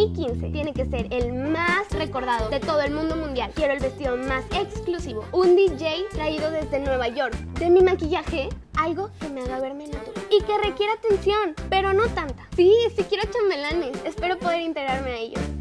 Mi 15 tiene que ser el más recordado de todo el mundo mundial. Quiero el vestido más exclusivo. Un DJ traído desde Nueva York. De mi maquillaje, algo que me haga verme natural. Y que requiera atención, pero no tanta. Sí, sí quiero chambelanes. Espero poder integrarme a ellos.